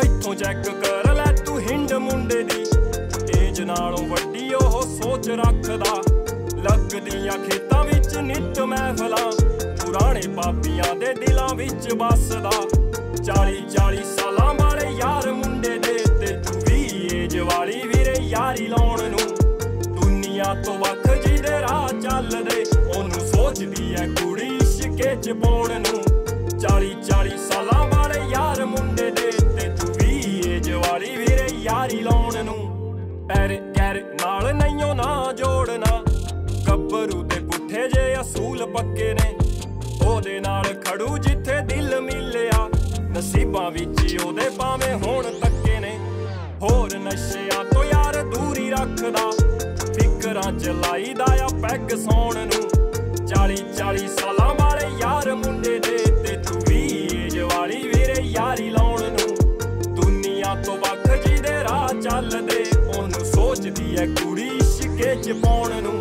ਇੱਥੋਂ ਚੈੱਕ ਕਰ ਲੈ ਤੂੰ ਹਿੰਡ ਮੁੰਡੇ ਦੀ। ਏਜ ਨਾਲੋਂ ਵੱਡੀ ਉਹ ਸੋਚ ਰੱਖਦਾ। ਲੱਗਦੀਆਂ ਖੇਤਾਂ ਵਿੱਚ ਨਿੱਤ ਮਹਿਫਲਾਂ। ਪੁਰਾਣੇ ਪਾਪੀਆਂ ਦੇ ਦਿਲਾਂ ਵਿੱਚ ਵੱਸਦਾ। 40 40 ਸਾਲਾਂ ਵਾਲੇ ਯਾਰ ਮੁੰਡੇ ਦੇ ਤੇ ਤੂੰ ਵੀ ਏਜ ਵਾਲੀ ਵੀਰੇ ਯਾਰੀ ਲਾਉਣ ਨੂੰ। ਦੁਨੀਆ ਤੋਂ ਵੱਖ ਜਿਹਦੇ ਰਾਹ ਚੱਲਦੇ, ਉਹਨੂੰ ਸੋਚਦੀ ਐ ਕੁੜੀ ਇਸ਼ਕੇ ਚ ਪਾਉਣ ਨੂੰ। 40 40 ਸਾਲਾਂ ਵਾਲੇ ਯਾਰ ਮੁੰਡੇ ਵੀਰੇ ਲਾਉਣ ਨੂੰ। ਪੈਰ ਗੈਰ ਨਾਲ ਨਹੀਂਓ ਨਾ ਜੋੜਨਾ। ਗੱਭਰੂ ਦੇ ਪੁੱਠੇ ਜੇ ਅਸੂਲ ਪੱਕੇ ਨੇ। ਉਹਦੇ ਨਾਲ ਖੜੂ ਜਿੱਥੇ ਦਿਲ ਮਿਲਿਆ। ਨਸੀਬਾਂ ਵਿੱਚ ਉਹਦੇ ਭਾਵੇਂ ਹੋਣ ਤੱਕੇ ਨੇ। ਹੋਰ ਨਸ਼ਿਆਂ ਤੋਂ ਯਾਰ ਦੂਰੀ ਰੱਖਦਾ। ਫਿਕਰਾਂ ਚ ਲਾਈਦਾ ਆ ਪੈਗ ਸੌਣ ਨੂੰ। 40 40 ਸਾਲਾਂ ਵਾਲੇ ਯਾਰ ਮੁੰਡੇ ਦੇ ਤੇ ਤੂੰ ਵੀ ਏਜ ਵਾਲੀ ਵੀਰੇ ਯਾਰੀ ਲਾਉਣ ਨੂੰ। ਦੁਨੀਆ ਤੋਂ ਚੱਲਦੇ ਉਹਨੂੰ ਸੋਚਦੀ ਐ ਕੁੜੀ ਇਸ਼ਕੇ ਚ ਪਾਉਣ ਨੂੰ।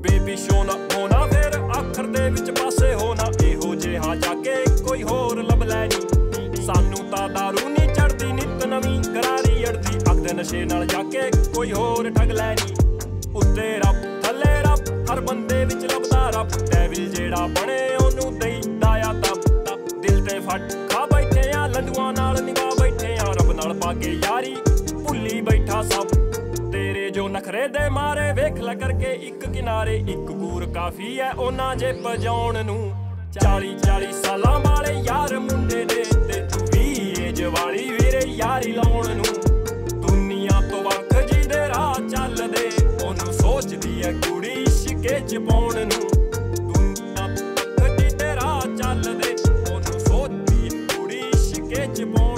ਬੇਬੀ ਸ਼ੋਨਾ ਹੋਣਾ, ਫਿਰ ਅੱਖਰ ਦੇ ਵਿੱਚ ਪਾਸੇ ਹੋਣਾ। ਇਹੋ ਜਿਹਾ ਜਾ ਕੇ ਕੋਈ ਹੋਰ ਲੱਭ ਲੈਣੀ ਸਾਨੂੰ ਤਾਂ ਦਾਰੂ ਨਹੀਂ ਚੜਦੀ, ਨਿਤ ਨਵੀਂ ਕਰਾਰੀ ਅੜਦੀ। ਦੇ ਨਸ਼ੇ ਨਾਲ ਜਾ ਕੇ ਕੋਈ ਹੋਰ ਠੱਗ ਲੈਣੀ ਉੱਤੇ ਰੱਬ, ਥੱਲੇ ਰੱਬ, ਹਰ ਬੰਦੇ ਵਿੱਚ ਲੱਭਦਾ ਰੱਬ। ਡੈਵਿਲ ਜਿਹੜਾ ਬਣੇ ਉਹਨੂੰ ਦੇਈਦਾ ਆ ਤਬ ਦਿਲ ਤੇ ਫਟ ਖਾ ਬੈਠੇ ਆ, ਲੰਡੂਆਂ ਨਾਲ ਨਿਗਾਹ ਬੈਠੇ ਆ। ਰੱਬ ਨਾਲ ਪਾਗੇ ਯਾਰੀ, ਭੁੱਲੀ ਬੈਠਾ ਸਭ। ਤੇਰੇ ਜੋ ਨਖਰੇ ਦੇ ਮਾਰੇ, ਵੇਖ ਲੈ ਕਰਕੇ ਇੱਕ ਕਿਨਾਰੇ। ਇੱਕ ਗੂਰ ਕਾਫੀ ਐ, ਉਹਨਾਂ ਜੇ ਪਜਾਉਣ ਨੂੰ। 40 40 ਸਾਲਾਂ ਵਾਲੇ ਯਾਰ ਮੁੰਡੇ ਜਮਾਉਣ ਨੂੰ। ਤੂੰ ਗੱਡੀ ਤੇ ਰਾਹ ਚੱਲਦੇ ਉਹਨੂੰ ਸੋਧੀ ਕੁੜੀ ਸ਼ਿਕੇ ਜਮਾਉਣ